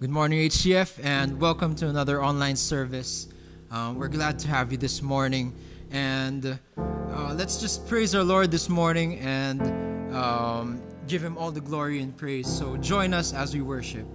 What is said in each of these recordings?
Good morning, HCF, and welcome to another online service. Um, we're glad to have you this morning. And uh, let's just praise our Lord this morning and um, give Him all the glory and praise. So join us as we worship.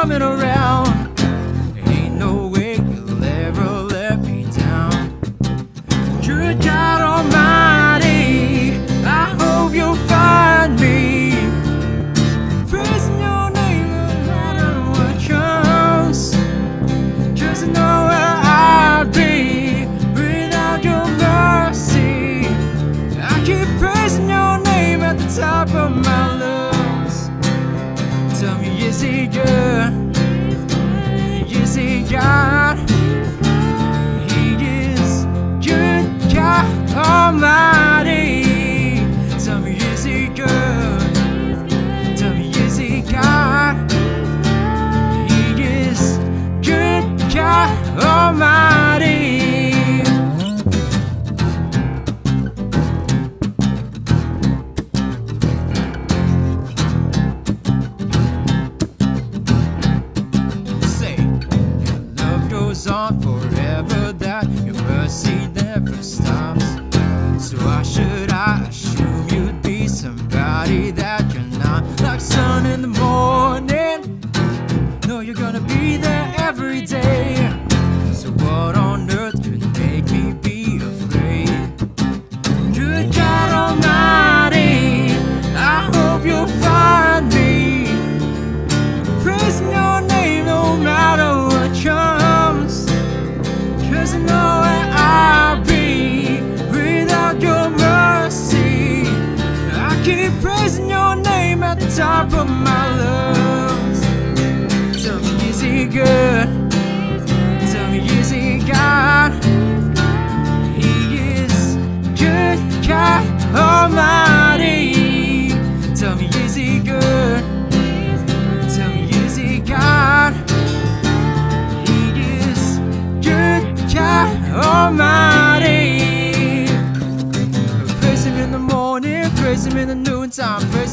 coming around.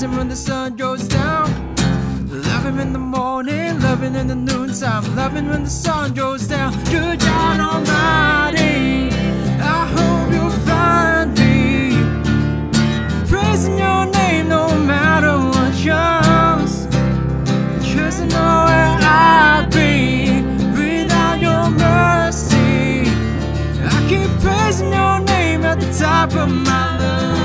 him when the sun goes down. Love him in the morning, love him in the noontime, love him when the sun goes down. Good God Almighty, I hope you'll find me. Praising your name no matter what comes. Cause know where I'd be without your mercy. I keep praising your name at the top of my lungs.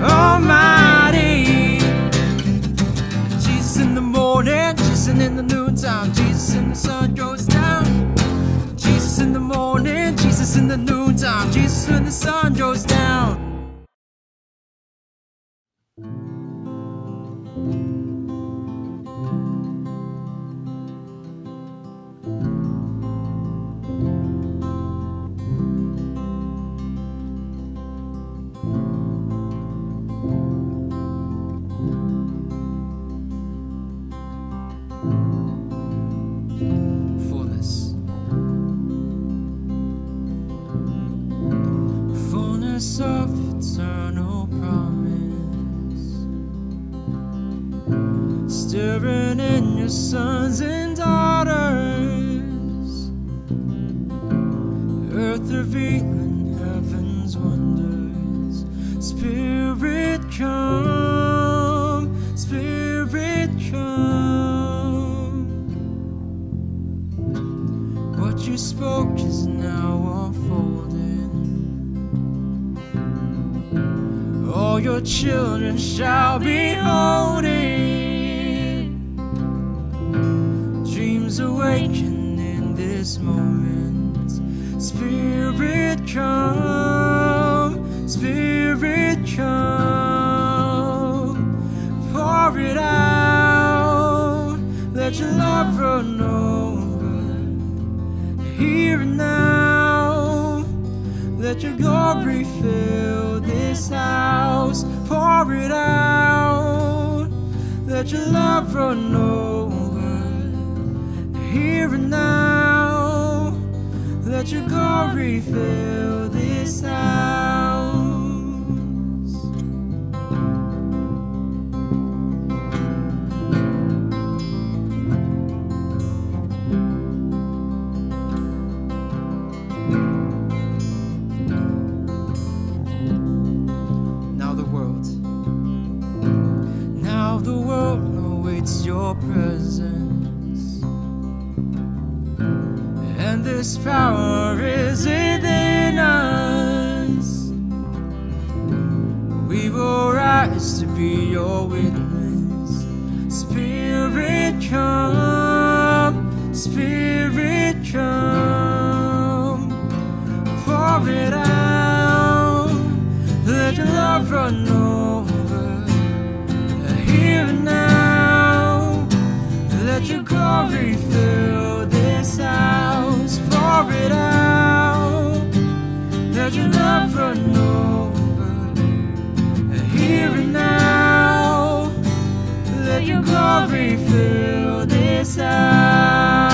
Almighty. Jesus in the morning, Jesus in the noontime, Jesus in the sun goes down. Jesus in the morning, Jesus in the noontime, Jesus when the sun goes down. promise of eternal promise. Staring in your sun. Your children shall be holding. Dreams awaken in this moment. Spirit come, Spirit come. Pour it out. Let your love run over here and now. Let your glory it out. Let your love run over here and now. Let your glory fill this house. This power is within us. We will rise to be your witness. Spirit come, Spirit come, pour it out. Let your love run over here and now. Let your glory fill this house. Pour it out. Let your love run over here and now. Let your glory fill this house.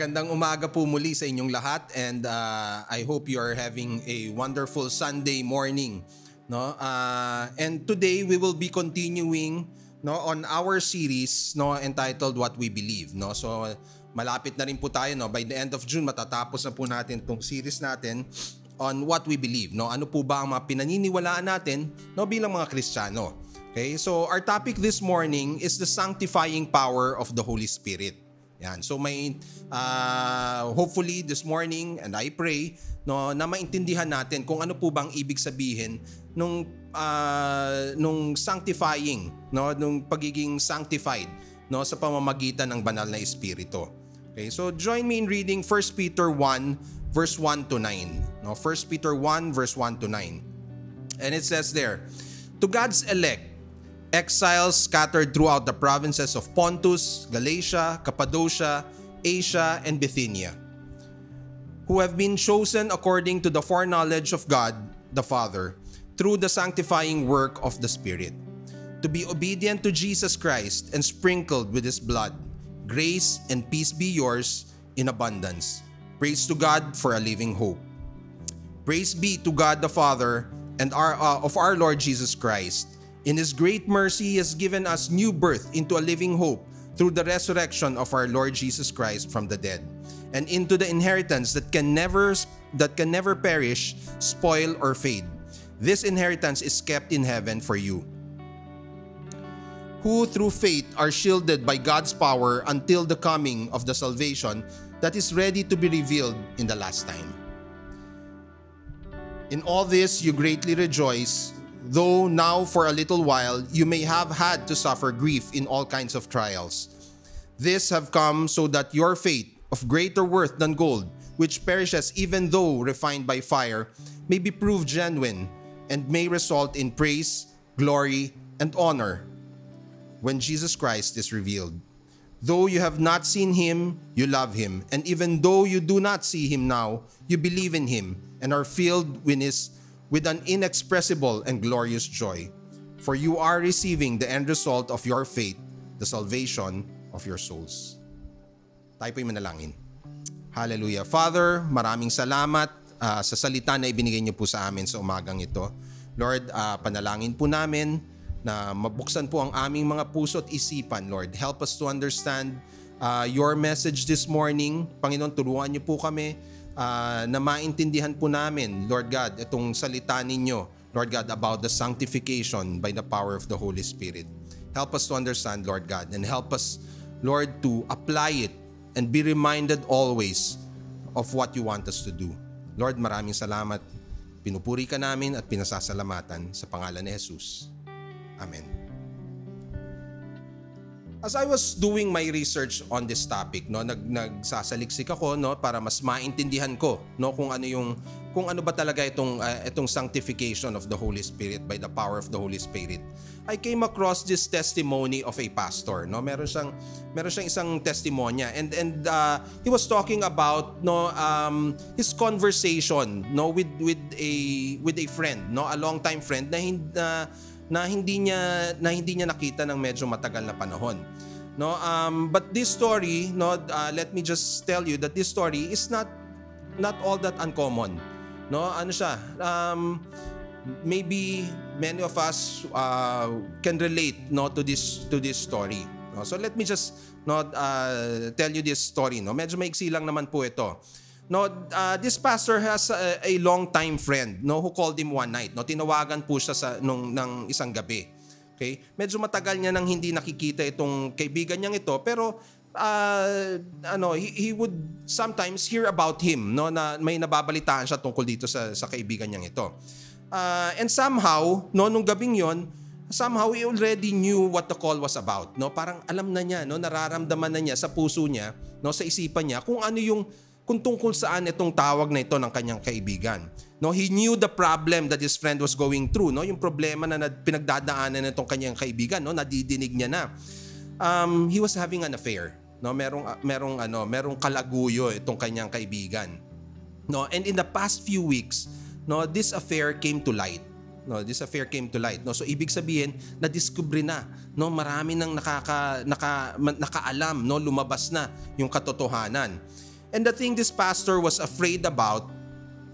Magandang umaga po muli sa inyong lahat and uh, I hope you are having a wonderful Sunday morning. No? Uh, and today we will be continuing no on our series no entitled What We Believe. No? So malapit na rin po tayo no by the end of June matatapos na po natin tong series natin on what we believe. No? Ano po ba ang mga pinaniniwalaan natin no bilang mga Kristiyano? Okay? So our topic this morning is the sanctifying power of the Holy Spirit. Yan. So may uh, hopefully this morning and I pray no na maintindihan natin kung ano po bang ibig sabihin nung uh, nung sanctifying no nung pagiging sanctified no sa pamamagitan ng banal na espiritu. Okay? So join me in reading 1 Peter 1 verse 1 to 9. No, 1 Peter 1 verse 1 to 9. And it says there, to God's elect exiles scattered throughout the provinces of Pontus, Galatia, Cappadocia, Asia, and Bithynia, who have been chosen according to the foreknowledge of God the Father through the sanctifying work of the Spirit, to be obedient to Jesus Christ and sprinkled with His blood. Grace and peace be yours in abundance. Praise to God for a living hope. Praise be to God the Father and our uh, of our Lord Jesus Christ. In his great mercy he has given us new birth into a living hope through the resurrection of our Lord Jesus Christ from the dead and into the inheritance that can never that can never perish, spoil or fade. This inheritance is kept in heaven for you. Who through faith are shielded by God's power until the coming of the salvation that is ready to be revealed in the last time. In all this you greatly rejoice, though now for a little while you may have had to suffer grief in all kinds of trials. This have come so that your faith, of greater worth than gold, which perishes even though refined by fire, may be proved genuine and may result in praise, glory, and honor when Jesus Christ is revealed. Though you have not seen him, you love him. And even though you do not see him now, you believe in him and are filled with, his, with an inexpressible and glorious joy. For you are receiving the end result of your faith, the salvation of your souls. Tayo po'y manalangin. Hallelujah. Father, maraming salamat ah, sa salita na ibinigay niyo po sa amin sa umagang ito. Lord, ah, panalangin po namin na mabuksan po ang aming mga puso at isipan, Lord. Help us to understand uh, your message this morning. Panginoon, turuan niyo po kami uh, na maintindihan po namin, Lord God, itong salita ninyo, Lord God, about the sanctification by the power of the Holy Spirit. Help us to understand, Lord God, and help us, Lord, to apply it and be reminded always of what you want us to do. Lord, maraming salamat. Pinupuri ka namin at pinasasalamatan sa pangalan ni Jesus. Amen. As I was doing my research on this topic, no, nag nagsasaliksik ako no para mas maintindihan ko no kung ano yung kung ano ba talaga itong uh, itong sanctification of the Holy Spirit by the power of the Holy Spirit. I came across this testimony of a pastor, no. Meron siyang meron siyang isang testimonya and and uh, he was talking about no um his conversation no with with a with a friend, no, a long time friend na uh, na hindi niya na hindi niya nakita ng medyo matagal na panahon. No, um, but this story, no, uh, let me just tell you that this story is not not all that uncommon. No, ano siya? Um, maybe many of us uh, can relate no to this to this story. No? So let me just no uh, tell you this story no. Medyo maiksi lang naman po ito. No, uh, this pastor has a, a long time friend no who called him one night. No, tinawagan po siya sa nung ng isang gabi. Okay? Medyo matagal niya nang hindi nakikita itong kaibigan niyang ito pero uh, ano he, he would sometimes hear about him no na may nababalitaan siya tungkol dito sa sa kaibigan niyang ito. Uh, and somehow no nung gabing yon somehow he already knew what the call was about no parang alam na niya no nararamdaman na niya sa puso niya no sa isipan niya kung ano yung kung tungkol saan itong tawag na ito ng kanyang kaibigan. No he knew the problem that his friend was going through no? Yung problema na pinagdadaanan nitong kanyang kaibigan no? Nadidinig niya na. Um, he was having an affair no? Merong uh, merong ano merong kalaguyo itong kanyang kaibigan no? And in the past few weeks no this affair came to light no? This affair came to light no? So ibig sabihin na discover na no? Marami nang nakaka naka, nakaalam no? Lumabas na yung katotohanan and the thing this pastor was afraid about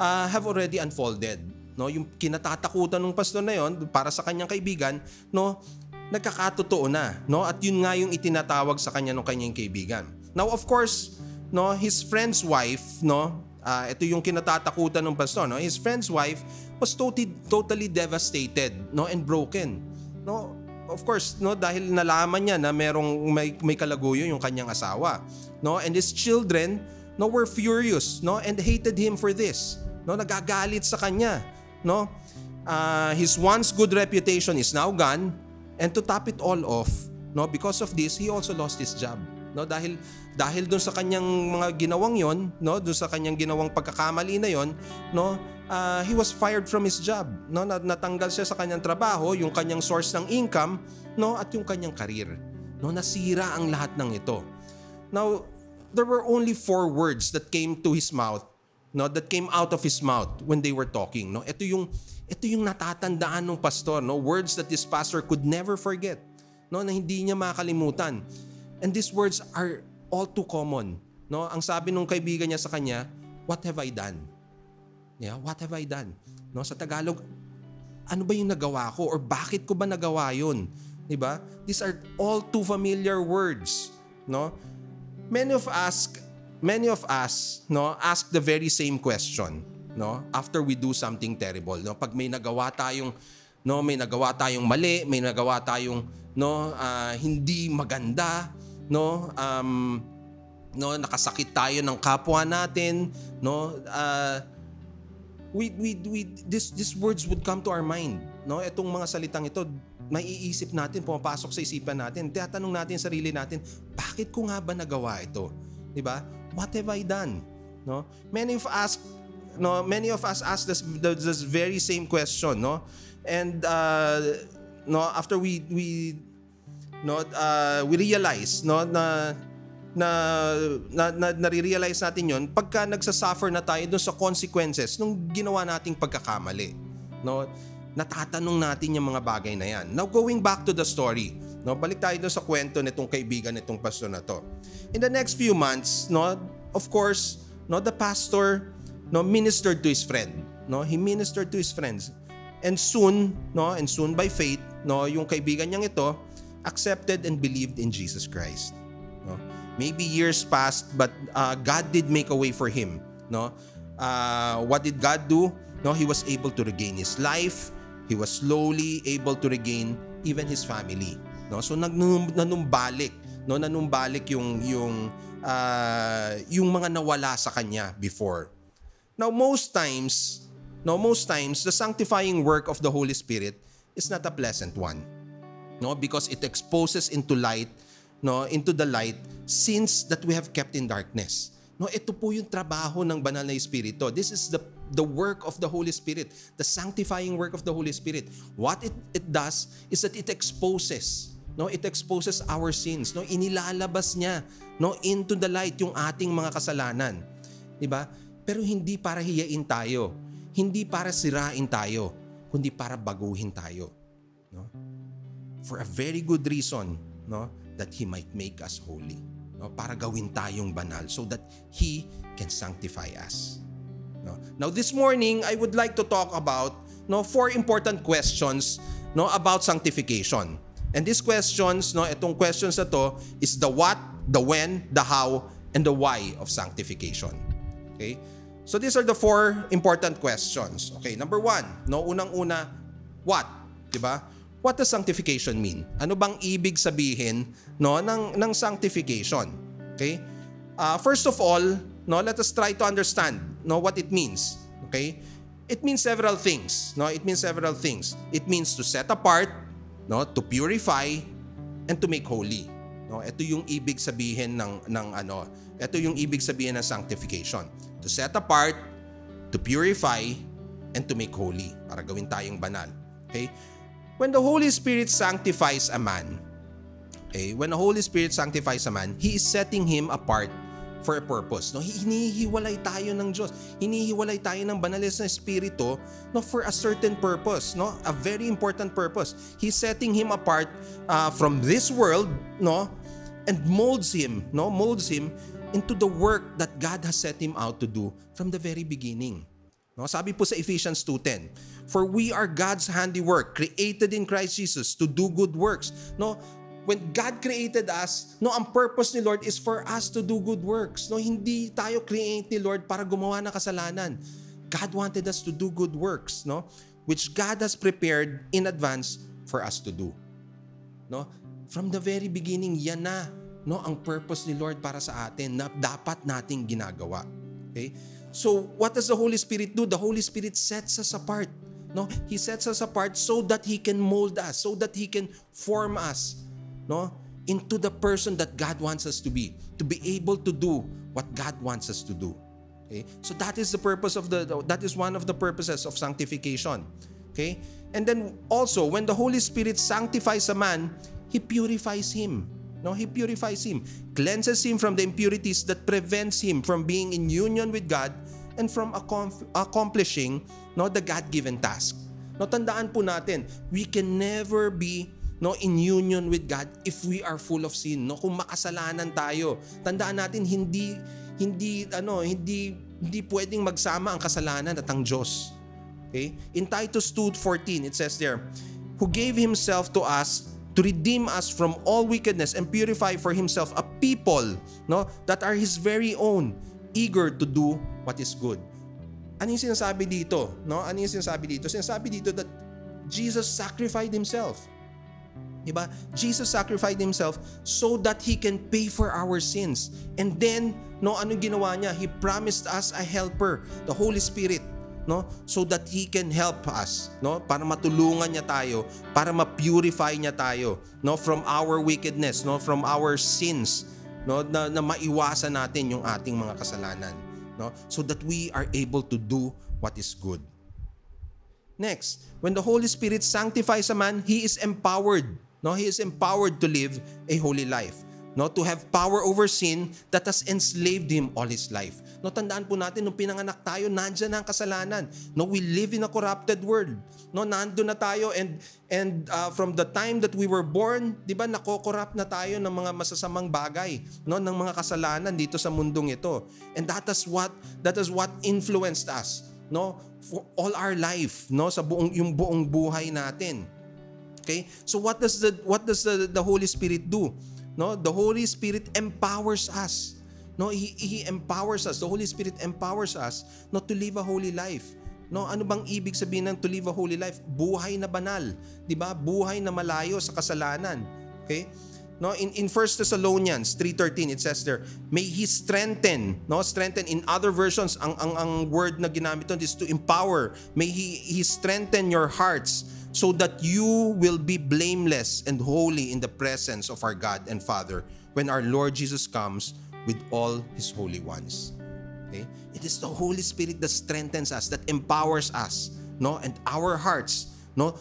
uh, have already unfolded no yung kinatatakutan ng pastor na yon para sa kanyang kaibigan no nagkakatotoo na no at yun nga yung itinatawag sa kanya ng kanyang kaibigan now of course no his friend's wife no Uh, ito yung kinatatakutan ng pastor. No? His friend's wife was totally, totally devastated no? and broken. No? Of course, no, dahil nalaman niya na merong may, may kalaguyo yung kanyang asawa. No? And his children no, were furious no? and hated him for this. No? Nagagalit sa kanya. No? Uh, his once good reputation is now gone and to top it all off, no, because of this, he also lost his job. No? Dahil dahil doon sa kanyang mga ginawang yon, no, doon sa kanyang ginawang pagkakamali na yon, no, uh, he was fired from his job, no, natanggal siya sa kanyang trabaho, yung kanyang source ng income, no, at yung kanyang career. No, nasira ang lahat ng ito. Now, there were only four words that came to his mouth, no, that came out of his mouth when they were talking, no. Ito yung ito yung natatandaan ng pastor, no, words that this pastor could never forget, no, na hindi niya makalimutan. And these words are all too common. No? Ang sabi nung kaibigan niya sa kanya, what have I done? Yeah, what have I done? No, sa Tagalog, ano ba yung nagawa ko or bakit ko ba nagawa 'yun? 'Di ba? These are all too familiar words, no? Many of us many of us, no, ask the very same question, no? After we do something terrible, no? Pag may nagawa tayong no, may nagawa tayong mali, may nagawa tayong no, uh, hindi maganda, no um no nakasakit tayo ng kapwa natin no uh, we we we this these words would come to our mind no etong mga salitang ito maiisip natin pumapasok sa isipan natin tinatanong natin sarili natin bakit ko nga ba nagawa ito? Di ba? What have i done? No? Many of us no many of us ask this this very same question no? And uh, no after we we no uh, we realize no na na na, na nare-realize natin 'yon pagka nagsasuffer na tayo dun sa consequences nung ginawa nating pagkakamali no natatanong natin yung mga bagay na yan now going back to the story no balik tayo dun sa kwento nitong kaibigan nitong pastor na to in the next few months no of course no the pastor no ministered to his friend no he ministered to his friends and soon no and soon by faith no yung kaibigan niyang ito accepted and believed in Jesus Christ. No? Maybe years passed, but uh, God did make a way for him. No? Uh, what did God do? No, he was able to regain his life. He was slowly able to regain even his family. No? So nanum, nanumbalik, no, nanumbalik yung yung uh, yung mga nawala sa kanya before. Now most times, no, most times the sanctifying work of the Holy Spirit is not a pleasant one no because it exposes into light no into the light sins that we have kept in darkness no ito po yung trabaho ng banal na espiritu this is the the work of the Holy Spirit the sanctifying work of the Holy Spirit what it it does is that it exposes no it exposes our sins no inilalabas niya no into the light yung ating mga kasalanan di ba pero hindi para hiyain tayo hindi para sirain tayo kundi para baguhin tayo no for a very good reason, no? That He might make us holy. No? Para gawin tayong banal so that He can sanctify us. No? Now this morning, I would like to talk about no four important questions no about sanctification. And these questions, no, itong questions na to is the what, the when, the how, and the why of sanctification. Okay? So these are the four important questions. Okay, number one, no, unang-una, what? 'Di ba? What does sanctification mean? Ano bang ibig sabihin no ng ng sanctification? Okay? Uh, first of all, no, let us try to understand no what it means. Okay? It means several things. No, it means several things. It means to set apart, no, to purify and to make holy. No, ito yung ibig sabihin ng ng ano, ito yung ibig sabihin ng sanctification. To set apart, to purify and to make holy para gawin tayong banal. Okay? When the Holy Spirit sanctifies a man, okay, when the Holy Spirit sanctifies a man, He is setting him apart for a purpose. No, hinihiwalay tayo ng Diyos. Hinihiwalay tayo ng banalis na espiritu no for a certain purpose, no? A very important purpose. He's setting him apart uh, from this world, no? And molds him, no? Molds him into the work that God has set him out to do from the very beginning. No, sabi po sa Ephesians 2:10, "For we are God's handiwork, created in Christ Jesus to do good works." No, when God created us, no, ang purpose ni Lord is for us to do good works. No, hindi tayo create ni Lord para gumawa ng kasalanan. God wanted us to do good works, no, which God has prepared in advance for us to do. No? From the very beginning, yan na, no, ang purpose ni Lord para sa atin na dapat nating ginagawa. Okay? So, what does the Holy Spirit do? The Holy Spirit sets us apart. No, he sets us apart so that he can mold us, so that he can form us, no, into the person that God wants us to be, to be able to do what God wants us to do. Okay? So that is the purpose of the that is one of the purposes of sanctification. Okay? And then also when the Holy Spirit sanctifies a man, he purifies him. No, he purifies him, cleanses him from the impurities that prevents him from being in union with God and from accomplishing no the God-given task. No, tandaan po natin, we can never be no in union with God if we are full of sin. No, kung makasalanan tayo, tandaan natin hindi hindi ano, hindi hindi pwedeng magsama ang kasalanan at ang Diyos. Okay? In Titus 2:14 it says there, who gave himself to us to redeem us from all wickedness and purify for himself a people no that are his very own eager to do what is good ano yung sinasabi dito no ano yung sinasabi dito sinasabi dito that Jesus sacrificed himself Diba? Jesus sacrificed himself so that he can pay for our sins. And then, no, ano ginawa niya? He promised us a helper, the Holy Spirit no? So that he can help us no? Para matulungan niya tayo para ma-purify niya tayo no? From our wickedness no? From our sins no? Na, na maiwasan natin yung ating mga kasalanan no? So that we are able to do what is good. Next when the holy spirit sanctifies a man he is empowered no he is empowered to live a holy life. No to have power over sin that has enslaved him all his life. No tandaan po natin nung pinanganak tayo nandiyan na ang kasalanan. No we live in a corrupted world. No nandoon na tayo and and uh, from the time that we were born di ba nako-corrupt na tayo ng mga masasamang bagay no ng mga kasalanan dito sa mundong ito. And that is what that is what influenced us no for all our life no sa buong yung buong buhay natin okay so what does the what does the, the holy spirit do No, the Holy Spirit empowers us. No, he, he empowers us. The Holy Spirit empowers us no to live a holy life. No, ano bang ibig sabihin ng to live a holy life? Buhay na banal, 'di ba? Buhay na malayo sa kasalanan. Okay? No, in in 1 Thessalonians 3:13 it says there, may he strengthen, no, strengthen in other versions ang ang ang word na ginamit doon is to empower. May he he strengthen your hearts so that you will be blameless and holy in the presence of our God and Father when our Lord Jesus comes with all his holy ones. Okay? It is the Holy Spirit that strengthens us, that empowers us, no, and our hearts, no,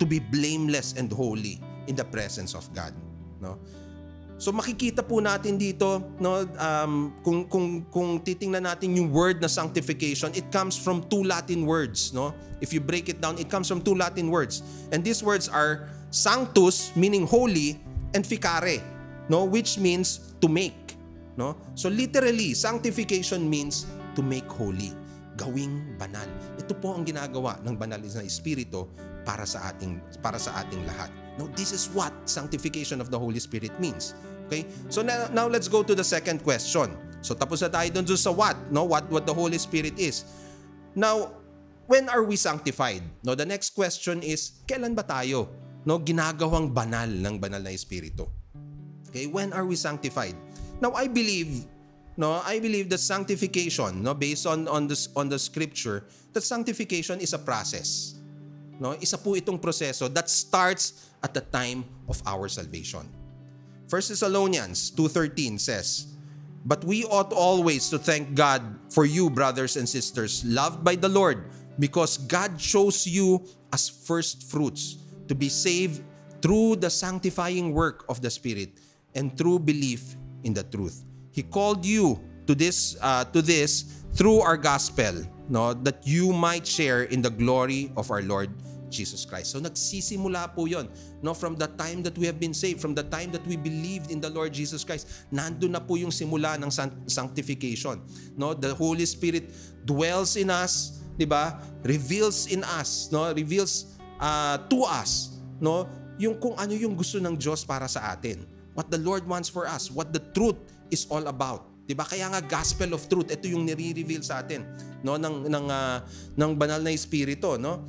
to be blameless and holy in the presence of God, no? So makikita po natin dito no um, kung kung kung titingnan natin yung word na sanctification it comes from two Latin words no if you break it down it comes from two Latin words and these words are sanctus meaning holy and ficare no which means to make no so literally sanctification means to make holy gawing banal. Ito po ang ginagawa ng banal na espiritu para sa ating para sa ating lahat. Now, this is what sanctification of the Holy Spirit means. Okay? So now, now let's go to the second question. So tapos na tayo dun sa what, no? What what the Holy Spirit is. Now, when are we sanctified? No, the next question is kailan ba tayo no ginagawang banal ng banal na espiritu? Okay, when are we sanctified? Now, I believe no, I believe that sanctification, no, based on on the on the scripture, that sanctification is a process. No, isa po itong proseso that starts at the time of our salvation. 1 Thessalonians 2:13 says, But we ought always to thank God for you, brothers and sisters, loved by the Lord, because God chose you as first fruits to be saved through the sanctifying work of the Spirit and through belief in the truth. He called you to this uh, to this through our gospel, no, that you might share in the glory of our Lord Jesus Christ. So nagsisimula po yon no from the time that we have been saved, from the time that we believed in the Lord Jesus Christ. Nandoon na po yung simula ng sanctification. No, the Holy Spirit dwells in us, 'di ba? Reveals in us, no? Reveals uh, to us, no? Yung kung ano yung gusto ng Diyos para sa atin. What the Lord wants for us, what the truth is all about. 'Di ba? Kaya nga gospel of truth, ito yung nire-reveal sa atin, no, ng ng uh, ng banal na espiritu, no?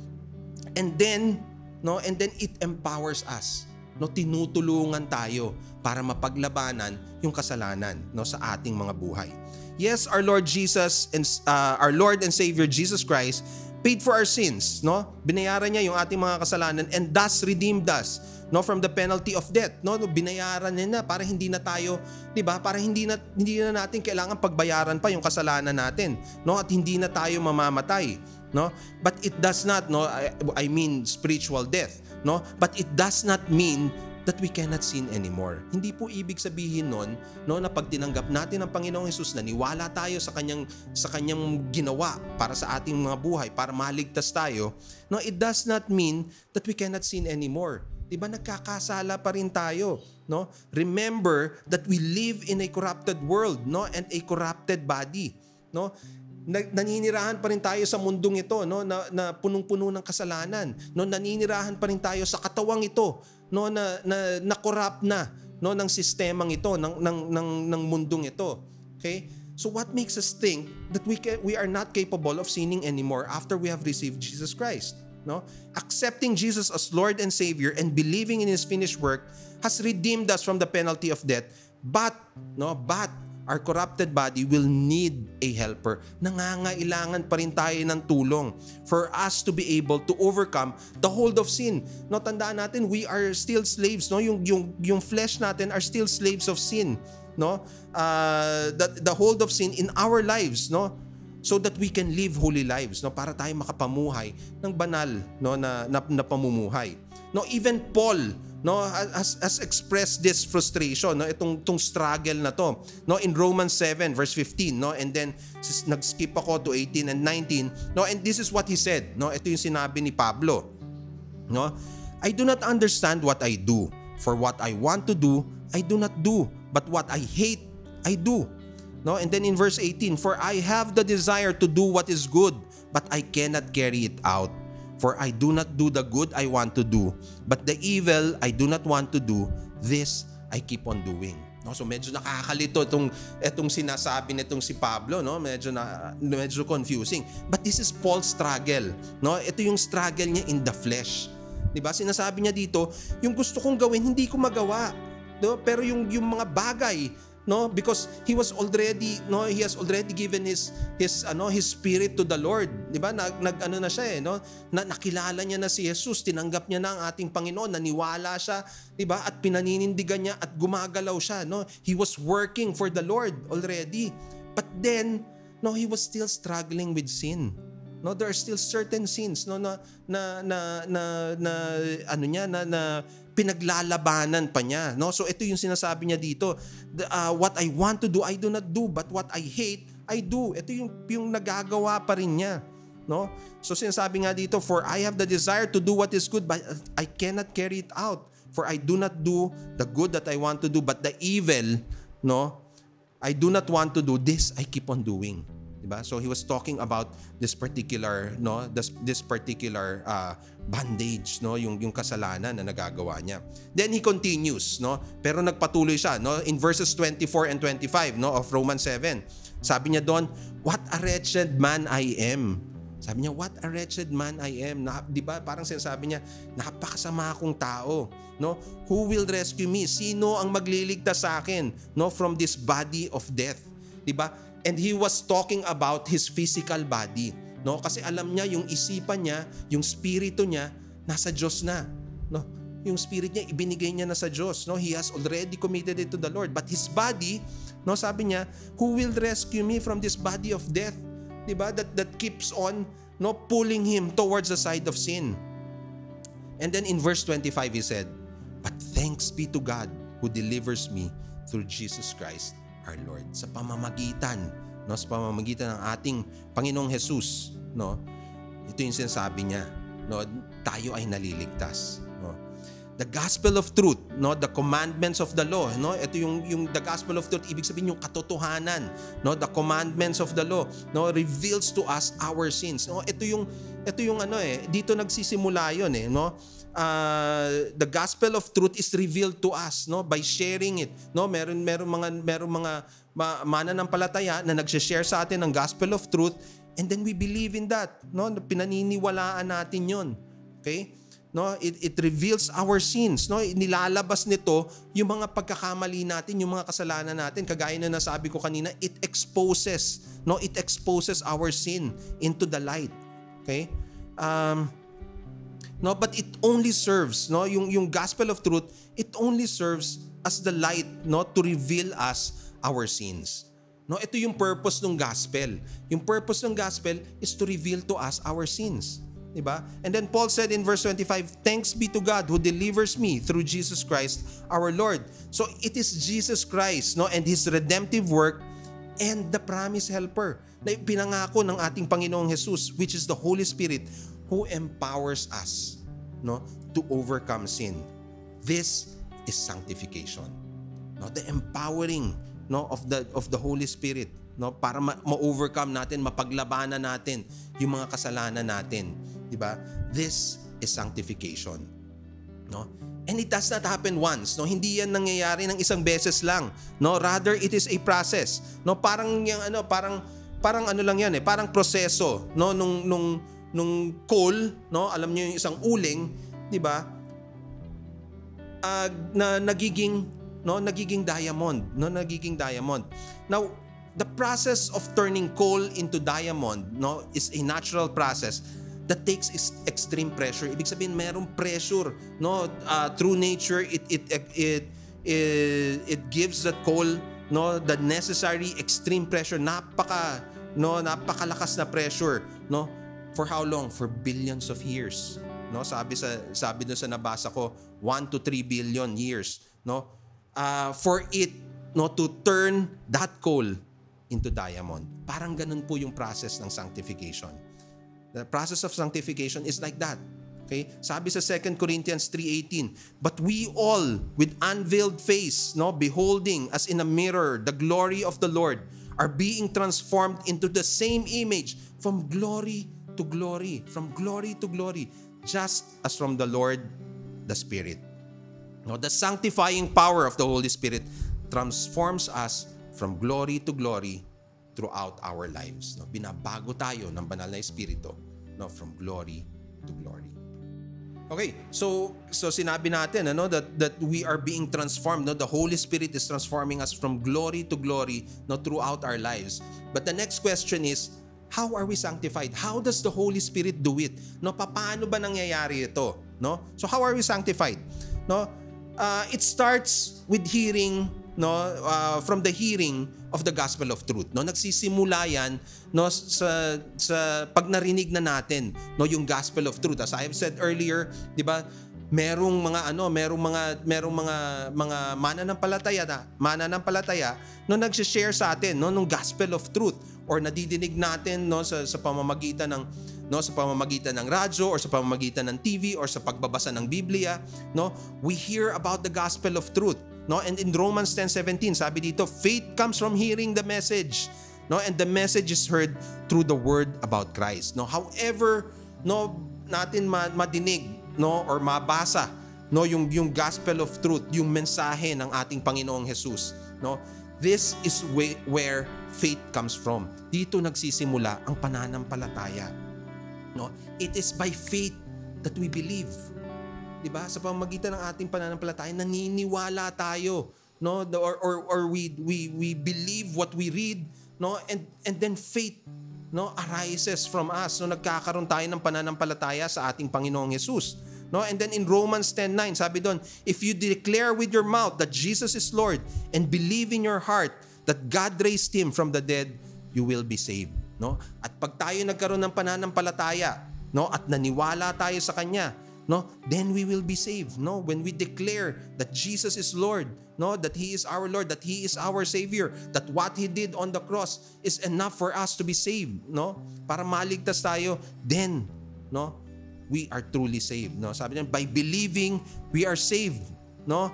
And then, no, and then it empowers us. No, tinutulungan tayo para mapaglabanan yung kasalanan no sa ating mga buhay. Yes, our Lord Jesus and uh, our Lord and Savior Jesus Christ paid for our sins, no? Binayaran niya yung ating mga kasalanan and thus redeemed us no from the penalty of death no, binayaran niya na para hindi na tayo 'di ba para hindi na hindi na natin kailangan pagbayaran pa yung kasalanan natin no at hindi na tayo mamamatay no but it does not no I, I mean spiritual death no but it does not mean that we cannot sin anymore. Hindi po ibig sabihin nun no na pag tinanggap natin ang Panginoong Hesus na niwala tayo sa kanyang sa kanyang ginawa para sa ating mga buhay para maligtas tayo, no it does not mean that we cannot sin anymore. 'Di ba nagkakasala pa rin tayo, no? Remember that we live in a corrupted world, no, and a corrupted body, no? Naninirahan pa rin tayo sa mundong ito no? Na, na punong-puno ng kasalanan no? Naninirahan pa rin tayo sa katawang ito no? Na na, na corrupt na no? Ng sistemang ito ng ng ng ng mundong ito okay? So what makes us think that we can, we are not capable of sinning anymore after we have received Jesus Christ no? Accepting Jesus as Lord and Savior and believing in his finished work has redeemed us from the penalty of death but no? But our corrupted body will need a helper. Nangangailangan pa rin tayo ng tulong for us to be able to overcome the hold of sin. No, tandaan natin, we are still slaves. No? Yung, yung, yung flesh natin are still slaves of sin. No? Uh, the, the hold of sin in our lives. No? so that we can live holy lives no para tayo makapamuhay ng banal no na, na, na pamumuhay no even Paul no has, has expressed this frustration no itong tong struggle na to. No in Romans 7 verse 15 no and then nag-skip ako to 18 and 19 no and this is what he said no ito yung sinabi ni Pablo. No I do not understand what I do for what I want to do I do not do but what I hate I do. No and then in verse 18 for I have the desire to do what is good but I cannot carry it out For I do not do the good I want to do, but the evil I do not want to do, this I keep on doing. No, so medyo nakakalito itong itong sinasabi nitong si Pablo, no? Medyo na medyo confusing. But this is Paul's struggle, no? Ito yung struggle niya in the flesh. 'Di ba? Sinasabi niya dito, yung gusto kong gawin hindi ko magawa. No? Pero yung yung mga bagay no? Because he was already no he has already given his his ano his spirit to the Lord di ba? Nag, nag ano na siya eh no? Na, nakilala niya na si Jesus tinanggap niya na ang ating Panginoon naniwala siya di ba? At pinaninindigan niya at gumagalaw siya no? He was working for the Lord already. But then no he was still struggling with sin. No there are still certain sins no na na na na, na ano niya na, na pinaglalabanan pa niya. No? So ito yung sinasabi niya dito. Uh, what I want to do, I do not do. But what I hate, I do. Ito yung, yung nagagawa pa rin niya. No? So sinasabi nga dito, For I have the desire to do what is good, but I cannot carry it out. For I do not do the good that I want to do, but the evil, no? I do not want to do this, I keep on doing. Diba? So he was talking about this particular no this, this particular uh, bandage no yung yung kasalanan na nagagawa niya. Then he continues no pero nagpatuloy siya no in verses 24 and 25 no of Romans 7. Sabi niya doon, what a wretched man I am. Sabi niya, what a wretched man I am. Na, di ba? Parang sinasabi niya, napakasama akong tao. No? Who will rescue me? Sino ang magliligtas sa akin no, from this body of death? Di ba? And he was talking about his physical body. No? Kasi alam niya, yung isipan niya, yung spirito niya, nasa Diyos na. No? Yung spirit niya, ibinigay niya na sa Diyos. No? He has already committed it to the Lord. But his body, no, sabi niya, who will rescue me from this body of death? 'di ba? That that keeps on no pulling him towards the side of sin. And then in verse 25 he said, "But thanks be to God who delivers me through Jesus Christ our Lord." Sa pamamagitan, no, sa pamamagitan ng ating Panginoong Jesus, no? Ito yung sinasabi niya, no, tayo ay naliligtas, no? the gospel of truth, no, the commandments of the law, no? Ito yung yung the gospel of truth, ibig sabihin yung katotohanan, no? The commandments of the law, no, reveals to us our sins. No, ito yung ito yung ano eh, dito nagsisimula 'yon eh, no? Uh, the gospel of truth is revealed to us, no, by sharing it. No, meron meron mga meron mga ma- mananampalataya na nagse-share sa atin ng gospel of truth and then we believe in that, no? Pinaniniwalaan natin 'yon. Okay? no it, it reveals our sins no nilalabas nito yung mga pagkakamali natin yung mga kasalanan natin kagaya na nasabi ko kanina it exposes no it exposes our sin into the light okay um no but it only serves no yung yung gospel of truth it only serves as the light no to reveal us our sins no ito yung purpose ng gospel yung purpose ng gospel is to reveal to us our sins Diba? And then Paul said in verse 25, Thanks be to God who delivers me through Jesus Christ our Lord. So it is Jesus Christ no, and His redemptive work and the promised helper na pinangako ng ating Panginoong Jesus which is the Holy Spirit who empowers us no, to overcome sin. This is sanctification. No, the empowering no, of, the, of the Holy Spirit no, para ma- ma-overcome natin, mapaglabanan natin yung mga kasalanan natin. 'di ba? This is sanctification. No? And it does not happen once, no? Hindi 'yan nangyayari ng isang beses lang, no? Rather it is a process. No, parang yung ano, parang parang ano lang 'yan eh, parang proseso, no, nung nung nung coal, no? Alam niyo yung isang uling, 'di ba? Uh, na nagiging no nagiging diamond no nagiging diamond now the process of turning coal into diamond no is a natural process that takes extreme pressure. Ibig sabihin merong pressure, no? Uh, through nature it it it it, it gives that coal no the necessary extreme pressure napaka no napakalakas na pressure no for how long for billions of years no sabi sa sabi doon sa nabasa ko 1 to 3 billion years no uh, for it no to turn that coal into diamond parang ganun po yung process ng sanctification The process of sanctification is like that. Okay? Sabi sa 2 Corinthians 3:18, "But we all with unveiled face, no, beholding as in a mirror the glory of the Lord, are being transformed into the same image from glory to glory, from glory to glory, just as from the Lord the Spirit." No, the sanctifying power of the Holy Spirit transforms us from glory to glory throughout our lives. No? Binabago tayo ng banal na espiritu no? from glory to glory. Okay, so so sinabi natin ano that that we are being transformed no the Holy Spirit is transforming us from glory to glory no throughout our lives. But the next question is how are we sanctified? How does the Holy Spirit do it? No paano ba nangyayari ito? No? So how are we sanctified? No? Uh, it starts with hearing no uh, from the hearing of the gospel of truth no nagsisimula yan no sa sa pag narinig na natin no yung gospel of truth as I have said earlier di ba merong mga ano merong mga merong mga mga mananampalataya na mananampalataya no nagse-share sa atin no nung gospel of truth or nadidinig natin no sa sa pamamagitan ng no sa pamamagitan ng radyo or sa pamamagitan ng TV or sa pagbabasa ng Biblia no we hear about the gospel of truth No? And in Romans 10:17, sabi dito, faith comes from hearing the message. no and the message is heard through the word about Christ no however no natin ma- madinig no or mabasa no yung yung gospel of truth yung mensahe ng ating Panginoong Jesus no this is way, where faith comes from. Dito nagsisimula ang pananampalataya. No? It is by faith that we believe. 'di ba? Sa pamamagitan ng ating pananampalataya naniniwala tayo no? Or or, or we we we believe what we read no? And and then faith no arises from us. No nagkakaroon tayo ng pananampalataya sa ating Panginoong Jesus no? And then in Romans 10:9 sabi doon if you declare with your mouth that Jesus is Lord and believe in your heart that God raised him from the dead you will be saved. No? At pag tayo nagkaroon ng pananampalataya no? At naniwala tayo sa kanya no? Then we will be saved no? When we declare that Jesus is Lord no? That he is our Lord that he is our savior that what he did on the cross is enough for us to be saved no? Para maligtas tayo then no we are truly saved no? Sabi niya by believing we are saved no?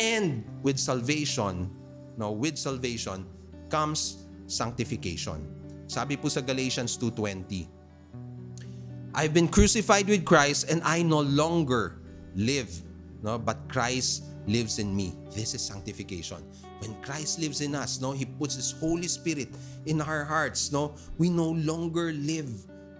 And with salvation no? With salvation comes sanctification. Sabi po sa Galatians 2:20 I've been crucified with Christ and I no longer live, no, but Christ lives in me. This is sanctification. When Christ lives in us, no, he puts his Holy Spirit in our hearts, no, we no longer live,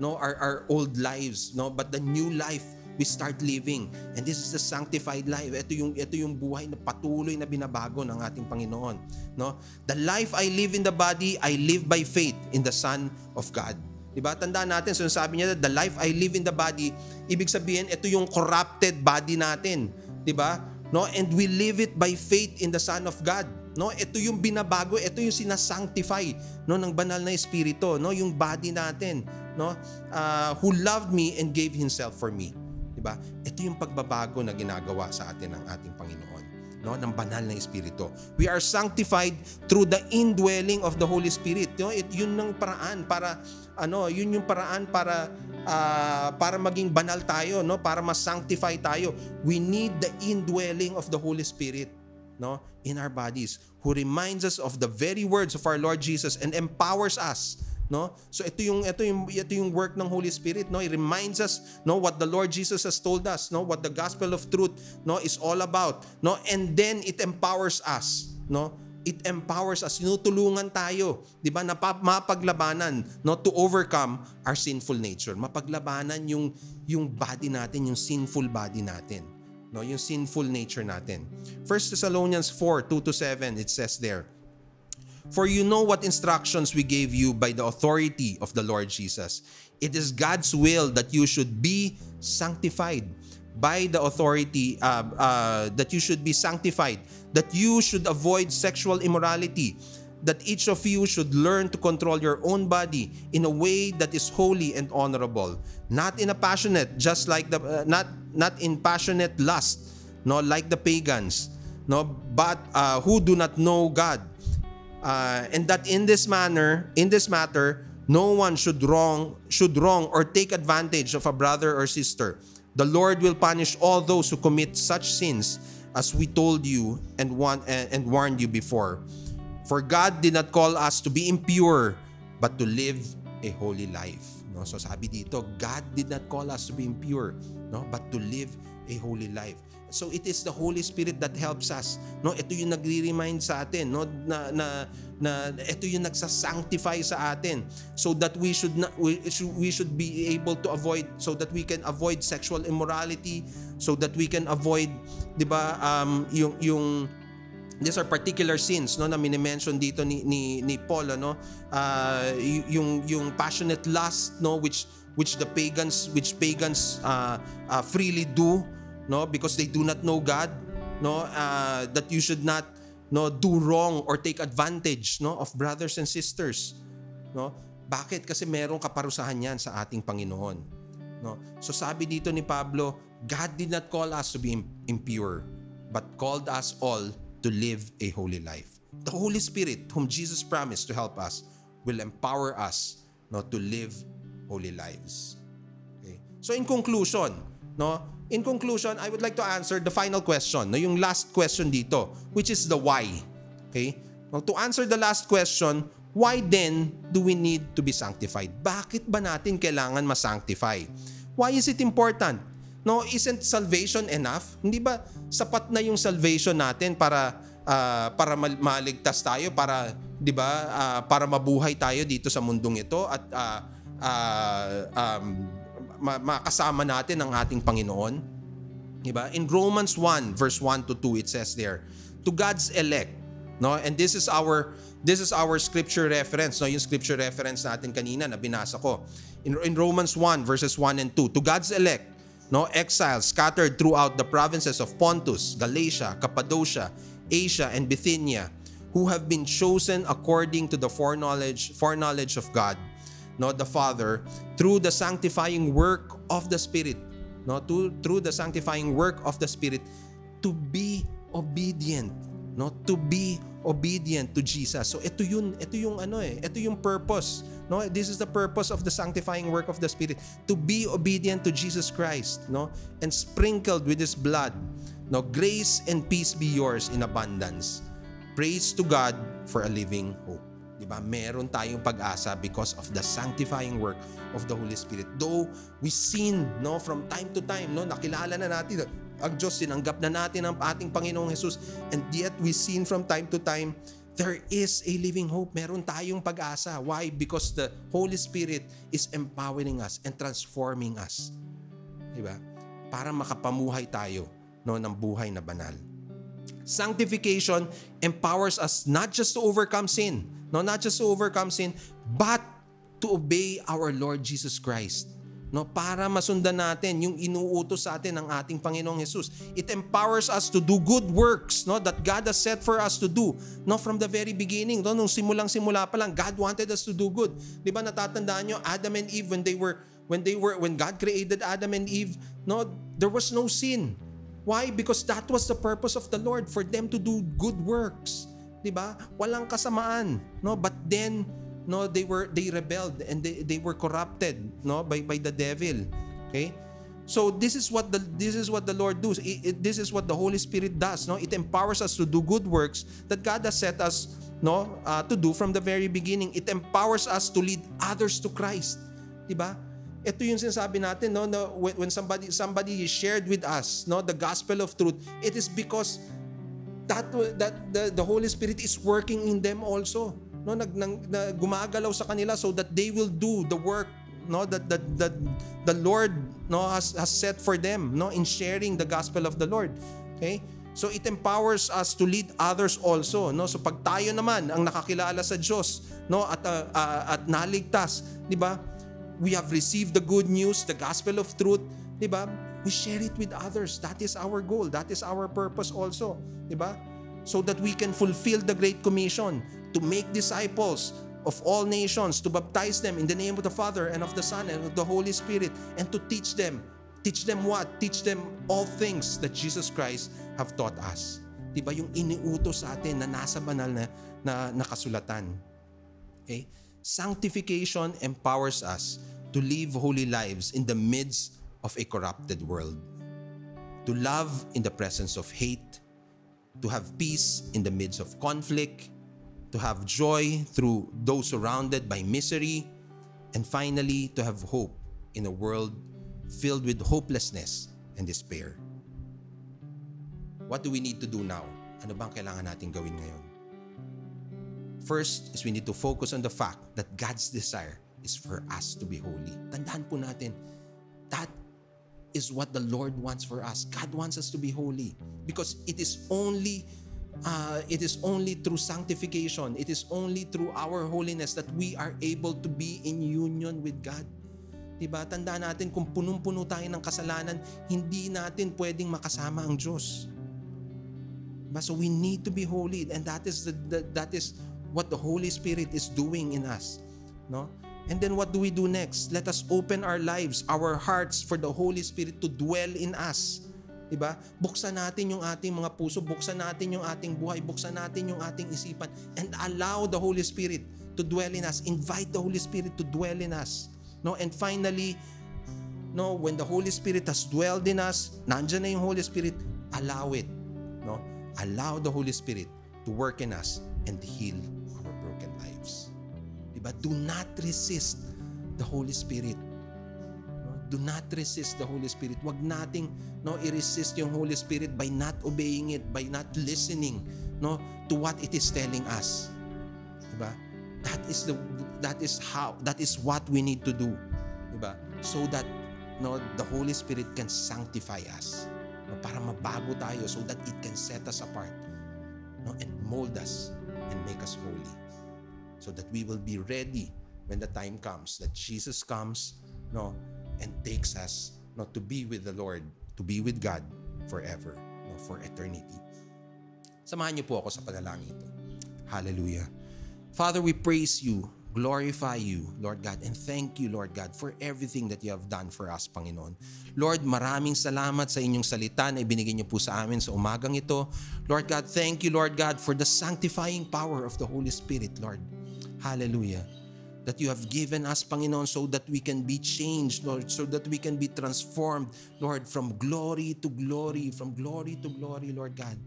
no, our, our old lives, no, but the new life we start living. And this is the sanctified life. Ito yung ito yung buhay na patuloy na binabago ng ating Panginoon, no? The life I live in the body, I live by faith in the Son of God. Diba? Tandaan natin, so sabi niya, the life I live in the body, ibig sabihin, ito yung corrupted body natin. Diba? No? And we live it by faith in the Son of God. No? Ito yung binabago, ito yung sinasanctify no ng banal na espiritu, no? Yung body natin, no? Uh, who loved me and gave himself for me. Diba? Ito yung pagbabago na ginagawa sa atin ng ating Panginoon no ng banal na espiritu. We are sanctified through the indwelling of the Holy Spirit. No, it yun ng paraan para ano, yun yung paraan para ah, para maging banal tayo, no, para ma-sanctify tayo. We need the indwelling of the Holy Spirit no in our bodies who reminds us of the very words of our Lord Jesus and empowers us no? So ito yung ito yung ito yung work ng Holy Spirit no? It reminds us no what the Lord Jesus has told us no? What the gospel of truth no is all about no? And then it empowers us no? It empowers us. Tinutulungan tayo 'di ba na pa- mapaglabanan no? To overcome our sinful nature. Mapaglabanan yung yung body natin yung sinful body natin no? Yung sinful nature natin. 1 Thessalonians 4 2 to 7 it says there For you know what instructions we gave you by the authority of the Lord Jesus. It is God's will that you should be sanctified by the authority uh, uh, that you should be sanctified, that you should avoid sexual immorality, that each of you should learn to control your own body in a way that is holy and honorable, not in a passionate, just like the uh, not not in passionate lust, no, like the pagans, no, but uh, who do not know God uh, and that in this manner, in this matter, no one should wrong should wrong or take advantage of a brother or sister. The Lord will punish all those who commit such sins as we told you and want and warned you before. For God did not call us to be impure, but to live a holy life. No? So sabi dito, God did not call us to be impure, no? but to live a holy life. So it is the Holy Spirit that helps us. No, ito yung nagre-remind sa atin, no, na na na ito yung nagsa-sanctify sa atin so that we should not we we should be able to avoid so that we can avoid sexual immorality, so that we can avoid 'di ba um yung yung these are particular sins no na mini-mention dito ni ni, ni Paul ano uh, yung yung passionate lust no which which the pagans which pagans uh, uh, freely do no? Because they do not know God no? Uh, that you should not no do wrong or take advantage no of brothers and sisters no? Bakit? Kasi merong kaparusahan yan sa ating Panginoon no? So sabi dito ni Pablo God did not call us to be im- impure but called us all to live a holy life. The Holy Spirit whom Jesus promised to help us will empower us no to live holy lives. Okay? So in conclusion, no? In conclusion, I would like to answer the final question, no, yung last question dito, which is the why. Okay? Now, to answer the last question, Why then do we need to be sanctified? Bakit ba natin kailangan ma-sanctify? Why is it important? No, isn't salvation enough? Hindi ba sapat na yung salvation natin para uh, para mal- maligtas tayo para 'di ba uh, para mabuhay tayo dito sa mundong ito at uh, uh, um, makasama natin ang ating Panginoon? 'Di ba? In Romans 1 verse 1 to 2 it says there, to God's elect, no? And this is our this is our scripture reference, no? Yung scripture reference natin kanina na binasa ko. In, in Romans 1 verses 1 and 2, to God's elect, no, exiles scattered throughout the provinces of Pontus, Galatia, Cappadocia, Asia, and Bithynia, who have been chosen according to the foreknowledge foreknowledge of God, no, the Father, through the sanctifying work of the Spirit, no, to, through the sanctifying work of the Spirit, to be obedient, no, to be obedient to Jesus. So ito yun, ito yung ano eh, ito yung purpose. No, this is the purpose of the sanctifying work of the Spirit to be obedient to Jesus Christ, no? And sprinkled with his blood. No, grace and peace be yours in abundance. Praise to God for a living hope. 'Di ba? Meron tayong pag-asa because of the sanctifying work of the Holy Spirit. Though we sin, no, from time to time, no, nakilala na natin ang Diyos, sinanggap na natin ang ating Panginoong Jesus. And yet we seen from time to time, there is a living hope. Meron tayong pag-asa. Why? Because the Holy Spirit is empowering us and transforming us. Diba? Para makapamuhay tayo no, ng buhay na banal. Sanctification empowers us not just to overcome sin, no, not just to overcome sin, but to obey our Lord Jesus Christ no para masundan natin yung inuutos sa atin ng ating Panginoong Hesus. It empowers us to do good works no that God has set for us to do. No from the very beginning, no nung simulang-simula pa lang, God wanted us to do good. 'Di ba natatandaan niyo Adam and Eve when they were when they were when God created Adam and Eve, no there was no sin. Why? Because that was the purpose of the Lord for them to do good works. 'Di ba? Walang kasamaan, no? But then no they were they rebelled and they, they were corrupted no? By by the devil okay? So this is what the this is what the Lord does. It, it, this is what the Holy Spirit does no? It empowers us to do good works that God has set us no? Uh, to do from the very beginning. It empowers us to lead others to Christ di ba? Ito yung sinasabi natin no, no when, when somebody somebody shared with us no? The gospel of truth it is because that that the, the Holy Spirit is working in them also. No nag, nang, na, gumagalaw sa kanila so that they will do the work no that that that the Lord no has has set for them no in sharing the gospel of the Lord. Okay? So it empowers us to lead others also no? So pag tayo naman ang nakakilala sa Diyos no at uh, uh, at naligtas di ba? We have received the good news the gospel of truth di ba we share it with others that is our goal that is our purpose also di ba so that we can fulfill the great commission to make disciples of all nations, to baptize them in the name of the Father and of the Son and of the Holy Spirit, and to teach them. Teach them what? Teach them all things that Jesus Christ have taught us. Diba yung iniutos sa atin na nasa banal na, na nakasulatan. Okay? Sanctification empowers us to live holy lives in the midst of a corrupted world. To love in the presence of hate, to have peace in the midst of conflict, to have joy through those surrounded by misery, and finally, to have hope in a world filled with hopelessness and despair. What do we need to do now? Ano bang kailangan natin gawin ngayon? First is we need to focus on the fact that God's desire is for us to be holy. Tandaan po natin, that is what the Lord wants for us. God wants us to be holy because it is only uh, it is only through sanctification, it is only through our holiness that we are able to be in union with God. Diba? Tandaan natin kung punong-puno tayo ng kasalanan, hindi natin pwedeng makasama ang Diyos. Diba? So we need to be holy and that is the, the that is what the Holy Spirit is doing in us. No? And then what do we do next? Let us open our lives, our hearts for the Holy Spirit to dwell in us 'di ba? Buksan natin yung ating mga puso, buksan natin yung ating buhay, buksan natin yung ating isipan and allow the Holy Spirit to dwell in us. Invite the Holy Spirit to dwell in us. No, and finally, no, when the Holy Spirit has dwelled in us, nandiyan na yung Holy Spirit, allow it. No? Allow the Holy Spirit to work in us and heal. Diba? Do not resist the Holy Spirit. No? Do not resist the Holy Spirit. Huwag nating no, i-resist yung Holy Spirit by not obeying it, by not listening no, to what it is telling us. Diba? That is the that is how that is what we need to do. Diba? So that no, the Holy Spirit can sanctify us. No, para mabago tayo so that it can set us apart no, and mold us and make us holy. So that we will be ready when the time comes that Jesus comes no, and takes us no, to be with the Lord, to be with God forever, no, for eternity. Samahan niyo po ako sa panalangin ito. Hallelujah. Father, we praise you, glorify you, Lord God, and thank you, Lord God, for everything that you have done for us, Panginoon. Lord, maraming salamat sa inyong salita na ibinigay niyo po sa amin sa umagang ito. Lord God, thank you, Lord God, for the sanctifying power of the Holy Spirit, Lord. Hallelujah. That you have given us, Panginoon, so that we can be changed, Lord, so that we can be transformed, Lord, from glory to glory, from glory to glory, Lord God.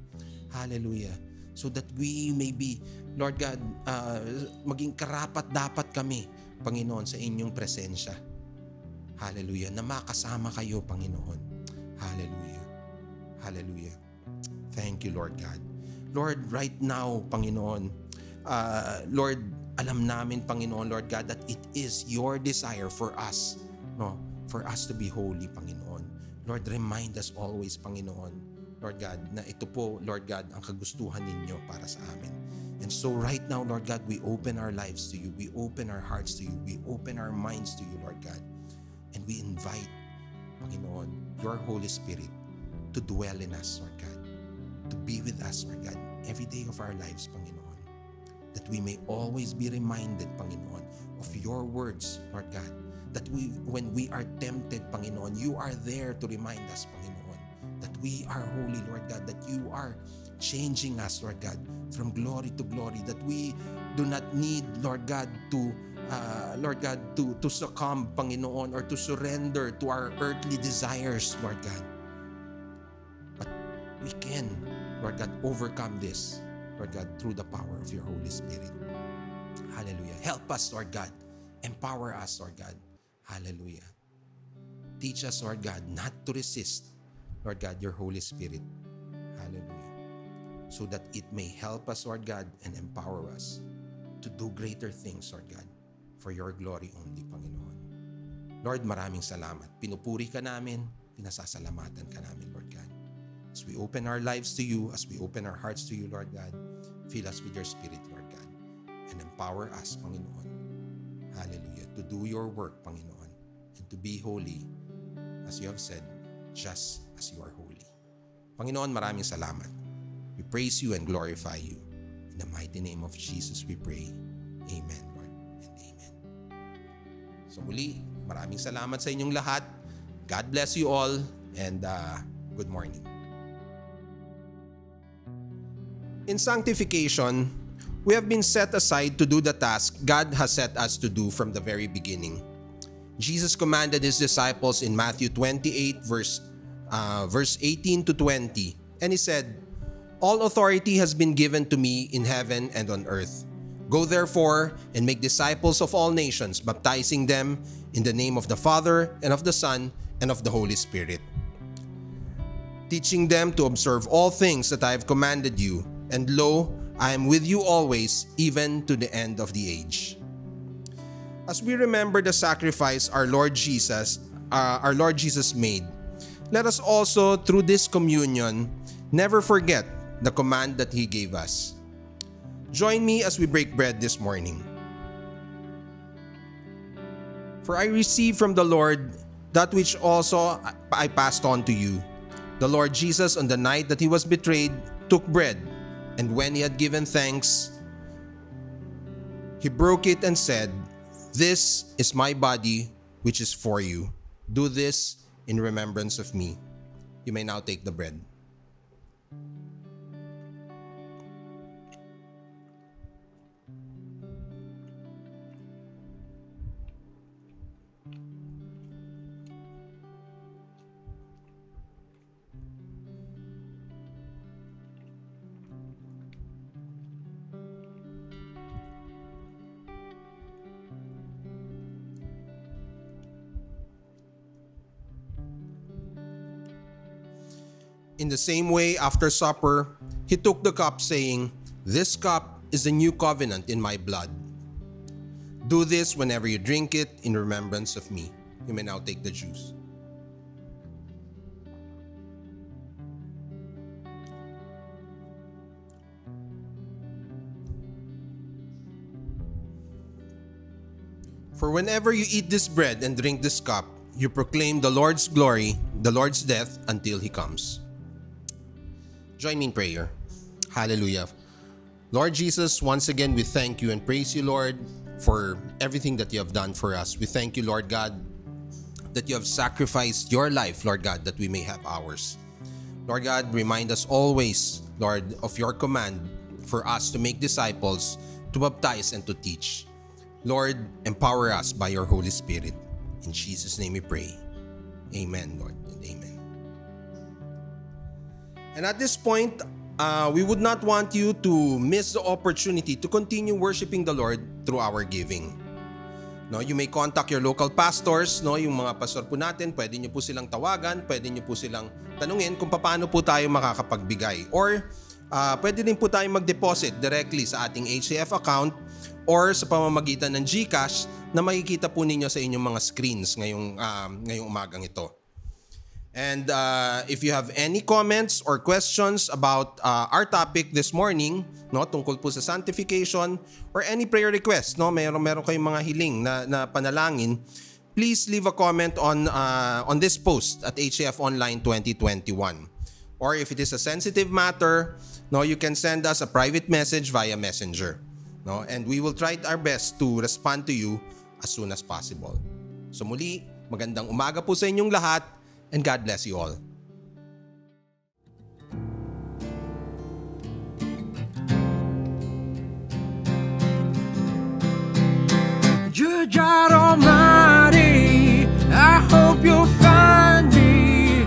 Hallelujah. So that we may be, Lord God, uh, maging karapat dapat kami, Panginoon, sa inyong presensya. Hallelujah. Na makasama kayo, Panginoon. Hallelujah. Hallelujah. Thank you, Lord God. Lord, right now, Panginoon, uh, Lord, alam namin, Panginoon, Lord God, that it is your desire for us, no, for us to be holy, Panginoon. Lord, remind us always, Panginoon, Lord God, na ito po, Lord God, ang kagustuhan ninyo para sa amin. And so right now, Lord God, we open our lives to you. We open our hearts to you. We open our minds to you, Lord God. And we invite, Panginoon, your Holy Spirit to dwell in us, Lord God. To be with us, Lord God, every day of our lives, Panginoon. That we may always be reminded, Panginoon, of your words, Lord God. That we, when we are tempted, Panginoon, you are there to remind us, Panginoon that we are holy, Lord God, that you are changing us, Lord God, from glory to glory, that we do not need, Lord God, to uh, Lord God, to, to succumb, Panginoon, or to surrender to our earthly desires, Lord God. But we can, Lord God, overcome this, Lord God, through the power of your Holy Spirit. Hallelujah. Help us, Lord God. Empower us, Lord God. Hallelujah. Teach us, Lord God, not to resist, Lord God, your Holy Spirit. Hallelujah. So that it may help us, Lord God, and empower us to do greater things, Lord God, for your glory only, Panginoon. Lord, maraming salamat. Pinupuri ka namin, pinasasalamatan ka namin, Lord God. As we open our lives to you, as we open our hearts to you, Lord God, fill us with your Spirit, Lord God, and empower us, Panginoon. Hallelujah. To do your work, Panginoon, and to be holy, as you have said, just as you are holy. Panginoon, maraming salamat. We praise you and glorify you. In the mighty name of Jesus we pray. Amen, Lord, and amen. So muli, maraming salamat sa inyong lahat. God bless you all and uh, good morning. In sanctification, we have been set aside to do the task God has set us to do from the very beginning. Jesus commanded his disciples in Matthew 28 verse uh, verse 18 to 20 and he said, All authority has been given to me in heaven and on earth. Go therefore and make disciples of all nations, baptizing them in the name of the Father and of the Son and of the Holy Spirit, teaching them to observe all things that I have commanded you. And lo, I am with you always, even to the end of the age. As we remember the sacrifice our Lord Jesus, uh, our Lord Jesus made, let us also through this communion never forget the command that he gave us. Join me as we break bread this morning. For I received from the Lord that which also I passed on to you. The Lord Jesus, on the night that he was betrayed, took bread, and when he had given thanks, he broke it and said, This is my body, which is for you. Do this in remembrance of me. You may now take the bread. In the same way, after supper, he took the cup, saying, This cup is the new covenant in my blood. Do this whenever you drink it in remembrance of me. You may now take the juice. For whenever you eat this bread and drink this cup, you proclaim the Lord's glory, the Lord's death until he comes. Join me in prayer. Hallelujah. Lord Jesus, once again we thank you and praise you, Lord, for everything that you have done for us. We thank you, Lord God, that you have sacrificed your life, Lord God, that we may have ours. Lord God, remind us always, Lord, of your command for us to make disciples, to baptize, and to teach. Lord, empower us by your Holy Spirit. In Jesus' name we pray. Amen, Lord. And at this point, uh, we would not want you to miss the opportunity to continue worshiping the Lord through our giving. No, you may contact your local pastors, no, yung mga pastor po natin, pwede niyo po silang tawagan, pwede niyo po silang tanungin kung paano po tayo makakapagbigay. Or uh, pwede din po tayo mag-deposit directly sa ating HCF account or sa pamamagitan ng GCash na makikita po ninyo sa inyong mga screens ngayong, uh, ngayong umagang ito. And uh, if you have any comments or questions about uh, our topic this morning, no, tungkol po sa sanctification or any prayer request, no, meron meron kayong mga hiling na, na panalangin, please leave a comment on uh, on this post at HCF Online 2021. Or if it is a sensitive matter, no, you can send us a private message via Messenger. No, and we will try our best to respond to you as soon as possible. So muli, magandang umaga po sa inyong lahat and God bless you all. Good God Almighty, I hope you'll find me.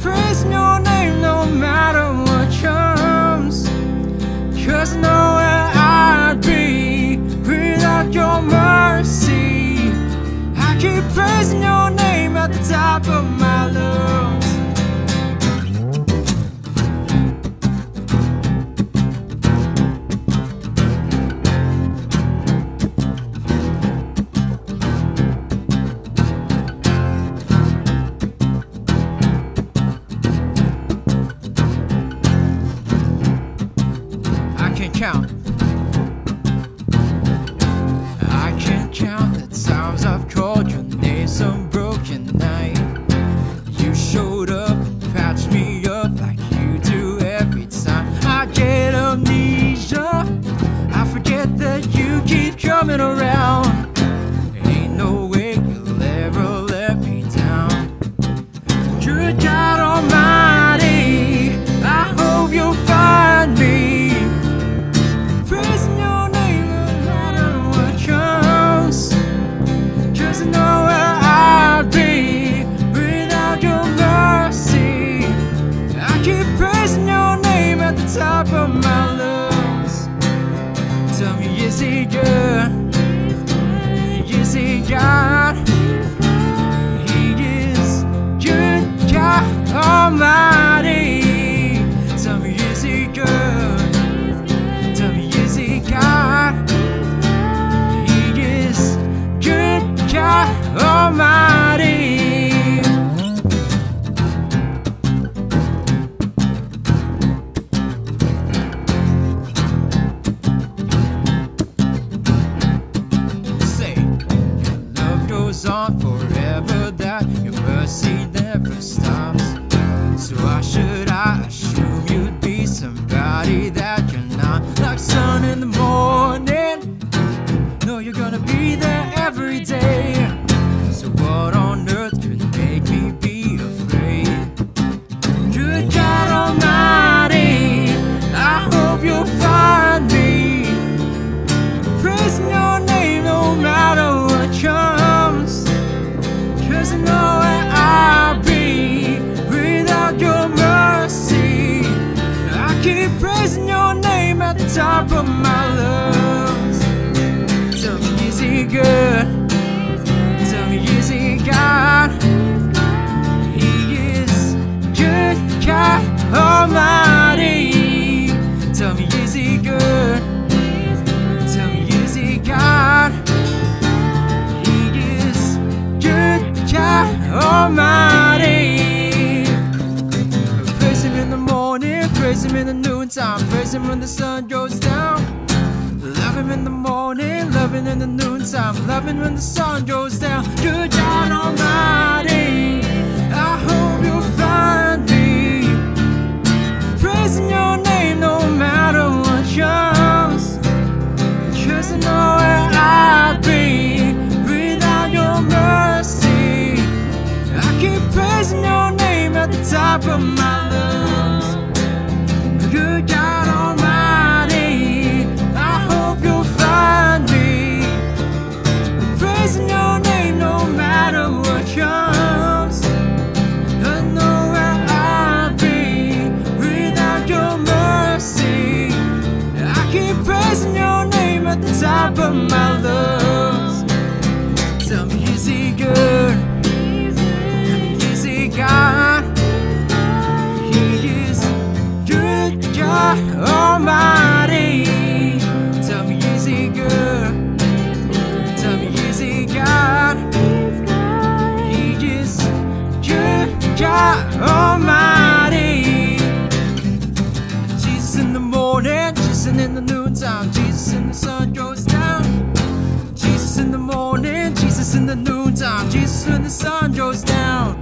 Praising your name no matter what comes. Cause I know where I'd be without your mercy. Keep praising your name at the top of my lungs. I can count. Some Tell me, is he God? He is good, God Almighty. Tell me, is he good? Tell me, is he God? He is good, God Almighty. Praise him in the morning, praise him in the noontime, praise him when the sun goes down. Love him in the morning him in the noontime. Him when the sun goes down. Good God Almighty, I hope you'll find me. Praising your name no matter what comes. Cause I know where I'd be without your mercy. I keep praising your name at the top of my Tell me, is he good? Is he God? He is good, God Almighty. Tell me, is he good? Tell me, is he God? He is good, God Almighty. Jesus in the morning, Jesus in the noontime, Jesus when the sun goes down.